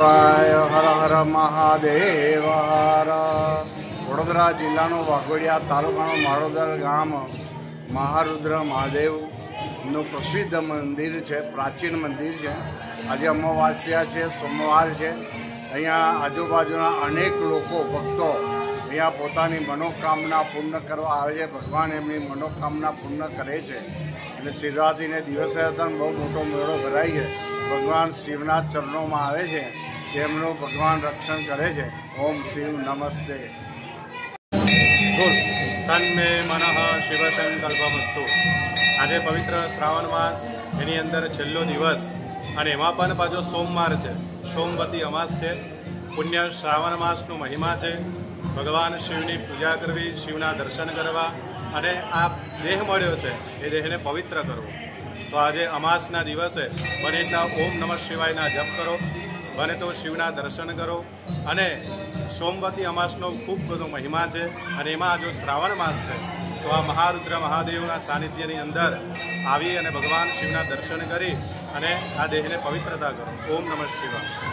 શિવાય હર હર મહાદેવ હર વડોદરા જિલ્લાનું વાઘોડિયા તાલુકાનું માળોદર ગામ મહારુદ્ર મહાદેવનું પ્રસિદ્ધ મંદિર છે, પ્રાચીન મંદિર છે. આજે અમાવાસ્યા છે, સોમવાર છે. અહીંયા આજુબાજુના અનેક લોકો, ભક્તો અહીંયા પોતાની મનોકામના પૂર્ણ કરવા આવે છે. ભગવાન એમની મનોકામના પૂર્ણ કરે છે. અને શિવરાત્રિને દિવસે બહુ મોટો મેળો ભરાય છે. ભગવાન શિવના ચરણોમાં આવે છે. તેમનું ભગવાન રક્ષણ કરે છે. ઓમ શિવ, નમસ્તે. તન્મે મનઃ શિવસંકલ્પમસ્તુ. આજે પવિત્ર શ્રાવણ માસ, એની અંદર છેલ્લો દિવસ અને એમાં પણ પાછો સોમવાર છે. સોમવતી અમાસ છે. પુણ્ય શ્રાવણ માસનો મહિમા છે. ભગવાન શિવની પૂજા કરવી, શિવના દર્શન કરવા અને આ દેહ મળ્યો છે, એ દેહને પવિત્ર કરવો. તો આજે અમાસના દિવસે બને એટલા ઓમ નમઃ શિવાયના જપ કરો. બને તો શિવના દર્શન કરો. અને સોમવતી અમાસનો ખૂબ બધો મહિમા છે અને એમાં જો શ્રાવણ માસ છે, તો આ મહારુદ્ર મહાદેવના સાનિધ્યની અંદર આવી અને ભગવાન શિવના દર્શન કરી અને આ દેહને પવિત્રતા કરો. ઓમ નમઃ શિવાય.